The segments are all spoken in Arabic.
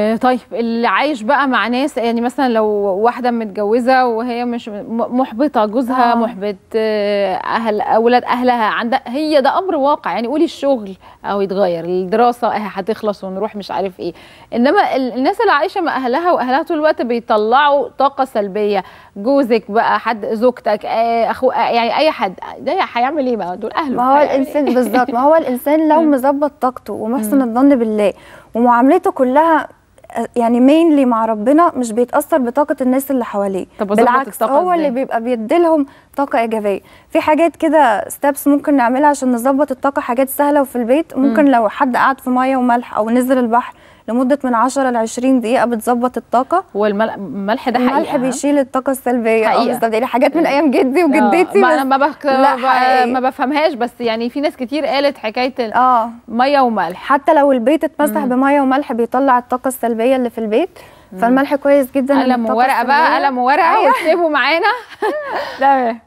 آه، طيب اللي عايش بقى مع ناس يعني مثلا لو واحدة متجوزة وهي مش محبطة جوزها آه. محبط آه، أهل أولاد أهلها عندها هي ده أمر واقع يعني قولي الشغل أو يتغير الدراسة هتخلص ونروح مش عارف إيه إنما ال- الناس اللي عايشة مع أهلها وأهلها طول الوقت بيطلعوا طاقة سلبية جوزك بقى حد زوجتك آه، أخو يعني أي حد ده هيعمل إيه بقى دول أهله ما هو إيه؟ الإنسان بالظبط ما هو الإنسان لو. مظبط طاقته ومحسن الظن بالله ومعاملته كلها يعني مينلي مع ربنا مش بيتأثر بطاقة الناس اللي حواليه. طب بالعكس هو اللي؟ بيبقى بيديلهم طاقة إيجابية. في حاجات كده ستابس ممكن نعملها عشان نظبط الطاقة حاجات سهلة وفي البيت. ممكن لو حد قعد في مية وملح أو نزل البحر لمدة من 10 ل 20 دقيقة بتظبط الطاقة هو الملح الملح ده حقيقة الملح؟ بيشيل الطاقة السلبية آه. بالظبط يعني حاجات من أيام جدي وجدتي ما بس أنا ما, بك... حقيقي. ما بفهمهاش بس يعني في ناس كتير قالت حكاية آه مية وملح حتى لو البيت اتمسح. بمية وملح بيطلع الطاقة السلبية اللي في البيت فالملح كويس جدا قلم وورقه بقى. قلم وورقه أيوة. واكتبوا معانا تمام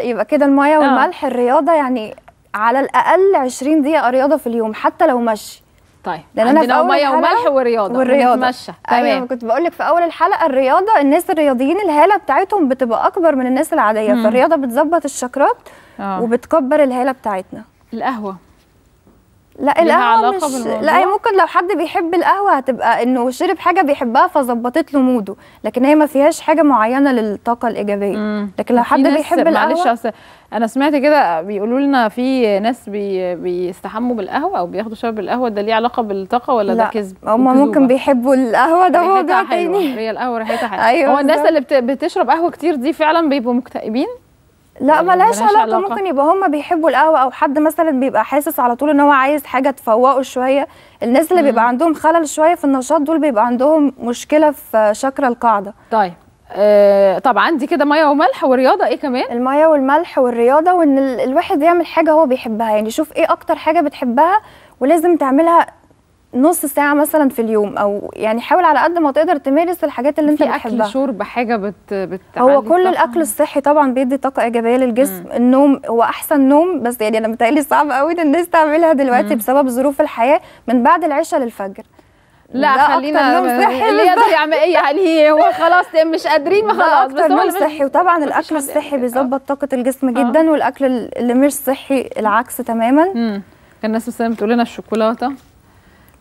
يبقى كده المية والملح الرياضة يعني على الأقل 20 دقيقة رياضة في اليوم حتى لو مشي طيب لأن أنا في عندنا أول مية وملح ورياضة والرياضة. ونتمشى أيوه تمام. كنت بقول لك في أول الحلقة الرياضة الناس الرياضيين الهالة بتاعتهم بتبقى أكبر من الناس العادية مم. فالرياضة بتظبط الشكرات آه. وبتكبر الهالة بتاعتنا. القهوة. لا القهوة مش؟ لا هي ممكن لو حد بيحب القهوة هتبقى إنه شرب حاجة بيحبها فظبطت له موده لكن هي ما فيهاش حاجة معينة للطاقة الإيجابية مم. لكن لو حد بيحب معلش القهوه أصل أنا سمعت كده بيقولوا لنا في ناس بي... بيستحموا بالقهوة أو بياخدوا شرب القهوة ده ليه علاقة بالطاقة ولا ده لا كذب هم وكذوبة؟ ممكن بيحبوا القهوة ده موضوع. تاني هي القهوة ريحتها حلوة أيوة هو الناس. اللي بت... بتشرب قهوة كتير دي فعلا بيبقوا مكتئبين لا ولا ملهاش ملهاش علاقة علاقة؟ ممكن يبقى هم بيحبوا القهوة أو حد مثلا بيبقى حاسس على طول إن هو عايز حاجة تفوقه شوية. الناس اللي مم. بيبقى عندهم خلل شوية في النشاط دول بيبقى عندهم مشكلة في شكر القاعدة. طيب. آه طبعا دي كده مية وملح ورياضة إيه كمان؟ المية والملح والرياضة وإن ال- الواحد يعمل حاجة هو بيحبها. يعني شوف إيه أكتر حاجة بتحبها ولازم تعملها نص ساعة مثلا في اليوم أو يعني حاول على قد ما تقدر تمارس الحاجات اللي أنت في أكل بتحبها. شرب حاجة بت بتعلي هو كل الطاقة؟ الأكل الصحي طبعا بيدي طاقة إيجابية للجسم. النوم هو أحسن نوم بس يعني أنا متهيألي صعب قوي إن الناس تعملها دلوقتي بسبب ظروف الحياة من بعد العشاء للفجر. لا خلينا نوم صحي اللي يقدر يعمل إيه؟ يعني هو خلاص مش قادرين ما خلاص أكتر هو صحي. وطبعا الأكل الصحي كده. بيظبط طاقة الجسم آه. جدا والأكل اللي مش صحي العكس تماما. امم كان الناس مثلا بتقول لنا الشوكولاتة.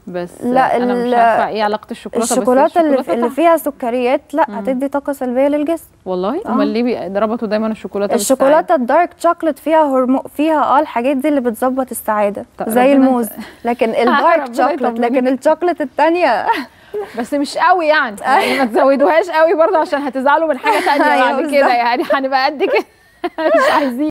بس لا، أنا مش عارفة إيه علاقة الشوكولاتة بس الشوكولاتة اللي, الشوكولاتة اللي طعم. فيها سكريات لا هتدي طاقة سلبية للجسم والله آه. أمال ليه ربطوا دايما الشوكولاتة؟ الشوكولاتة ال dark chocolate فيها هرمو فيها آه الحاجات دي اللي بتظبط السعادة زي الموز لكن ال dark يطمنك. لكن الشوكليت الثانية بس مش قوي يعني يعني ما تزودوهاش قوي برضه عشان هتزعلوا من حاجة ثانية أيوة بعد. كده يعني هنبقى قد كده مش عايزين